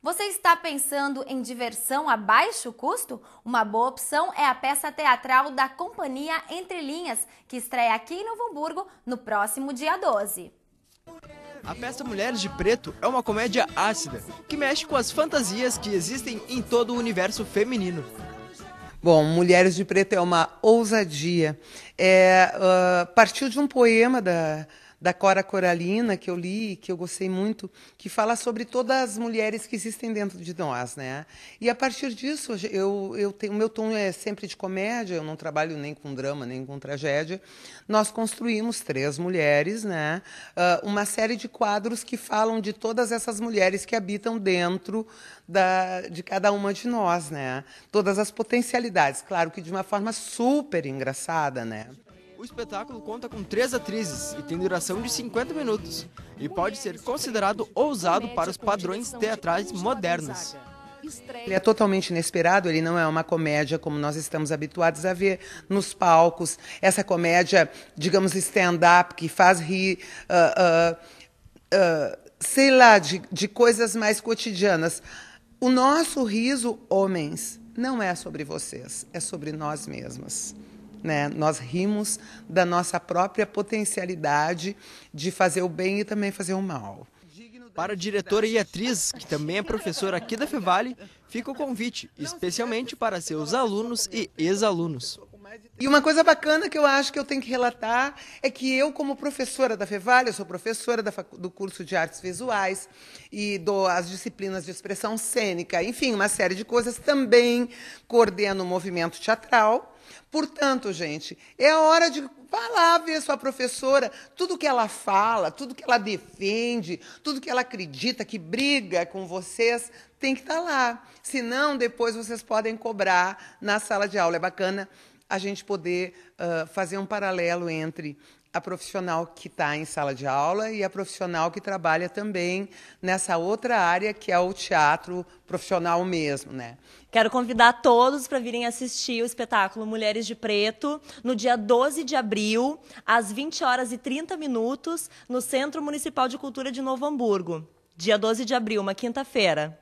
Você está pensando em diversão a baixo custo? Uma boa opção é a peça teatral da Companhia Entre Linhas, que estreia aqui em Novo Hamburgo no próximo dia 12. A peça Mulheres de Preto é uma comédia ácida que mexe com as fantasias que existem em todo o universo feminino. Bom, Mulheres de Preto é uma ousadia. É, uh, partiu de um poema da da Cora Coralina, que eu li, que eu gostei muito, que fala sobre todas as mulheres que existem dentro de nós, né? E a partir disso, eu, eu tenho, o meu tom é sempre de comédia, eu não trabalho nem com drama, nem com tragédia. Nós construímos três mulheres, né? Uh, uma série de quadros que falam de todas essas mulheres que habitam dentro da, de cada uma de nós, né? Todas as potencialidades, claro que de uma forma super engraçada, né? O espetáculo conta com três atrizes e tem duração de 50 minutos e pode ser considerado ousado para os padrões teatrais modernos. Ele é totalmente inesperado, ele não é uma comédia como nós estamos habituados a ver nos palcos. Essa comédia, digamos, stand-up, que faz rir, uh, uh, uh, sei lá, de, de coisas mais cotidianas. O nosso riso, homens, não é sobre vocês, é sobre nós mesmas. Né? Nós rimos da nossa própria potencialidade de fazer o bem e também fazer o mal. Para a diretora e atriz, que também é professora aqui da Fevale, fica o convite, especialmente para seus alunos e ex-alunos. E uma coisa bacana que eu acho que eu tenho que relatar é que eu, como professora da Fevale, eu sou professora do curso de artes visuais e dou as disciplinas de expressão cênica, enfim, uma série de coisas. Também coordeno o movimento teatral. Portanto, gente, é a hora de vá lá ver sua professora, tudo que ela fala, tudo que ela defende, tudo que ela acredita, que briga com vocês, tem que estar tá lá. Senão, depois vocês podem cobrar na sala de aula. É bacana a gente poder uh, fazer um paralelo entre a profissional que está em sala de aula e a profissional que trabalha também nessa outra área que é o teatro profissional mesmo, né? Quero convidar todos para virem assistir o espetáculo Mulheres de Preto no dia 12 de abril, às 20 horas e 30 minutos, no Centro Municipal de Cultura de Novo Hamburgo. Dia 12 de abril, uma quinta-feira.